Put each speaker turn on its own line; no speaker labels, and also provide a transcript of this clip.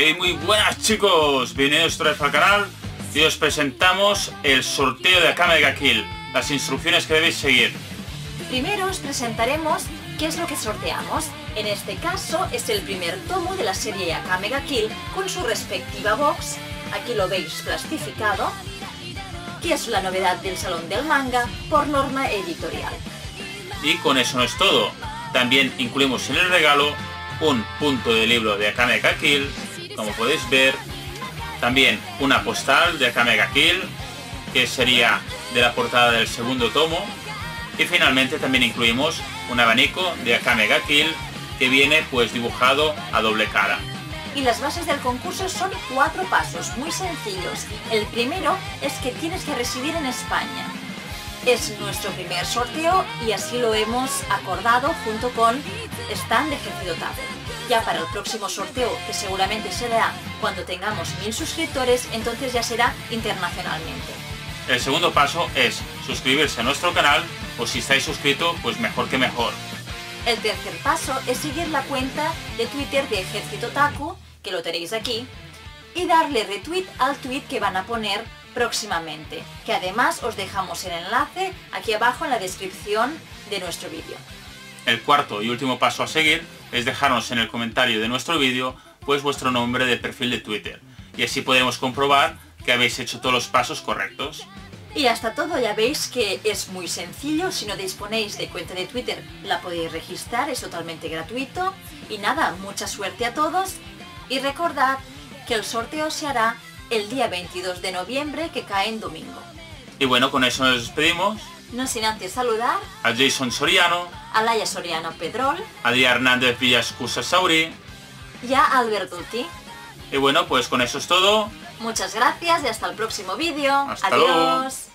Hey, muy buenas chicos, bienvenidos otra vez al canal y os presentamos el sorteo de Akame ga Kill, las instrucciones que debéis seguir.
Primero os presentaremos qué es lo que sorteamos. En este caso es el primer tomo de la serie Akame ga Kill con su respectiva box. Aquí lo veis plastificado. Que es la novedad del Salón del Manga por norma editorial.
Y con eso no es todo. También incluimos en el regalo un punto de libro de Akame ga Kill, como podéis ver. También una postal de Akame ga Kill, que sería de la portada del segundo tomo. Y finalmente también incluimos un abanico de Akame ga Kill, que viene pues dibujado a doble cara.
Y las bases del concurso son cuatro pasos muy sencillos. El primero es que tienes que residir en España. Es nuestro primer sorteo y así lo hemos acordado junto con Stan de Ejercido Taco. Ya para el próximo sorteo, que seguramente será cuando tengamos mil suscriptores, entonces ya será internacionalmente.
El segundo paso es suscribirse a nuestro canal o si estáis suscrito, pues mejor que mejor.
El tercer paso es seguir la cuenta de Twitter de Ejército Taku, que lo tenéis aquí, y darle retweet al tweet que van a poner próximamente, que además os dejamos el enlace aquí abajo en la descripción de nuestro vídeo.
El cuarto y último paso a seguir es dejarnos en el comentario de nuestro vídeo pues vuestro nombre de perfil de Twitter y así podemos comprobar que habéis hecho todos los pasos correctos.
Y hasta todo ya veis que es muy sencillo, si no disponéis de cuenta de Twitter la podéis registrar, es totalmente gratuito. Y nada, mucha suerte a todos y recordad que el sorteo se hará el día 22 de noviembre que cae en domingo.
Y bueno, con eso nos despedimos.
No sin antes saludar
A Jason Soriano,
a Laia Soriano Pedrol
a Díaz Hernández Villascusa Sauri.
y a Albert Dutti.
Y bueno, pues con eso es todo.
Muchas gracias y hasta el próximo vídeo.
Hasta luego.
Adiós.